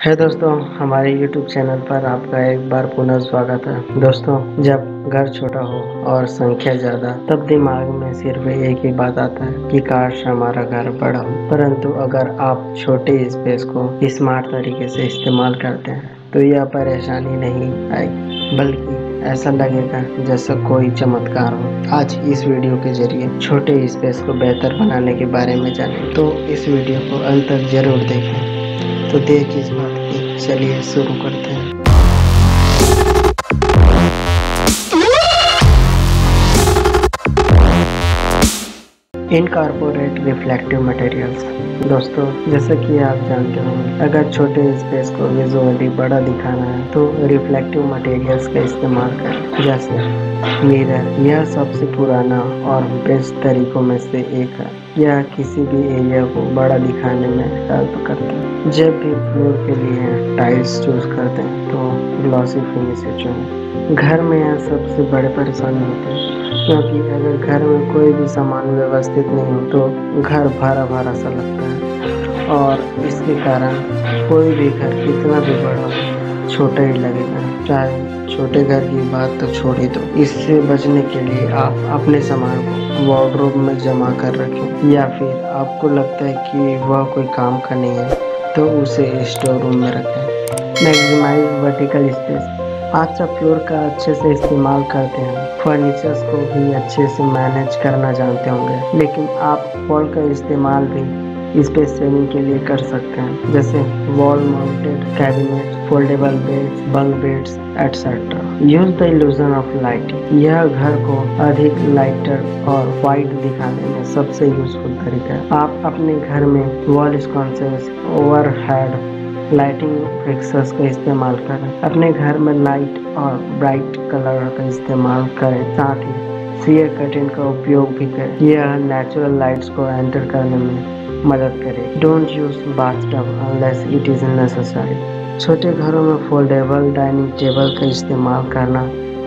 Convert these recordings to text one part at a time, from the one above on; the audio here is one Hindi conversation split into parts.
है दोस्तों, हमारे YouTube चैनल पर आपका एक बार पुनः स्वागत है। दोस्तों, जब घर छोटा हो और संख्या ज़्यादा, तब दिमाग में सिर्फ़ एक ही बात आता है कि काश हमारा घर बड़ा हो। परंतु अगर आप छोटे स्पेस को स्मार्ट तरीके से इस्तेमाल करते हैं तो यह परेशानी नहीं आएगी, बल्कि ऐसा लगेगा जैसा कोई चमत्कार हो। आज इस वीडियो के ज़रिए छोटे स्पेस को बेहतर बनाने के बारे में जानें तो इस वीडियो को अंत तक ज़रूर देखें। तो देर किस बात चलिए शुरू करते हैं। इनकारपोरेट रिफ्लेक्टिव मटेरियल्स दोस्तों, जैसा कि आप जानते हो अगर छोटे स्पेस को विजुअली बड़ा दिखाना है तो रिफ्लेक्टिव मटेरियल्स का इस्तेमाल करें। जैसे मिरर यह सबसे पुराना और बेस्ट तरीकों में से एक है। यह किसी भी एरिया को बड़ा दिखाने में हेल्प करता है। जब भी फ्लोर के लिए टाइल्स चूज़ करते हैं तो ग्लॉसी फिनिश से चुनें। घर में यह सबसे बड़े परेशानी होती है, क्योंकि अगर घर में कोई भी सामान व्यवस्थित नहीं हो तो घर भरा भरा सा लगता है। और इसके कारण कोई भी घर कितना भी बड़ा हो, छोटा ही लगेगा। चाहे छोटे घर की बात तो छोड़ ही दो इससे बचने के लिए आप अपने सामान को वार्डरोब में जमा कर रखें, या फिर आपको लगता है कि वह कोई काम का नहीं है तो उसे स्टोर रूम में रखें। मैक्सिमाइज वर्टिकल स्पेस आज सब फ्लोर का अच्छे से इस्तेमाल करते हैं। फर्नीचर्स को भी अच्छे से मैनेज करना जानते होंगे। लेकिन आप वॉल का इस्तेमाल भी स्पेस सेविंग के लिए कर सकते हैं। जैसे wall mounted cabinet foldable beds bunk beds etcetera use the illusion of lighting यह घर को अधिक लाइटर और वाइट दिखाने में सबसे यूजफुल तरीका है। आप अपने घर में wall sconces overhead lighting fixtures का इस्तेमाल करें। अपने घर में लाइट और ब्राइट कलर का इस्तेमाल करें, साथ ही सीयर कर्टेन का उपयोग भी करें। यह नेचुरल लाइट्स को एंटर करने में मदद करे। Don't use bath tub unless it is necessary छोटे घरों में फोल्डेबल डाइनिंग टेबल का इस्तेमाल करना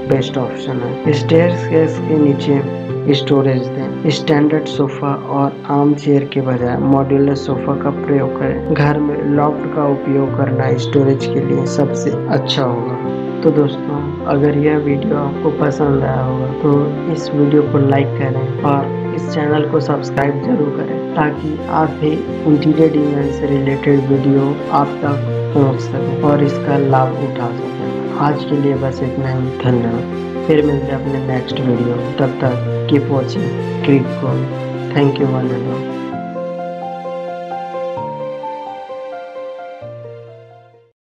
बेस्ट ऑप्शन है। स्टेयर के नीचे स्टोरेज दें। स्टैंडर्ड सोफा और आम चेयर के बजाय मॉड्यूलर सोफा का प्रयोग करें। घर में लॉफ्ट का उपयोग करना स्टोरेज के लिए सबसे अच्छा होगा। तो दोस्तों, अगर यह वीडियो आपको पसंद आया होगा तो इस वीडियो को लाइक करें और इस चैनल को सब्सक्राइब ज़रूर करें ताकि आप भी इंटीरियर डिज़ाइन से रिलेटेड वीडियो आप तक पहुँच सकें और इसका लाभ उठा सकें। आज के लिए बस इतना ही। धन्यवाद। फिर मिलते हैं अपने नेक्स्ट वीडियो तब तक keep going. Thank thank you and and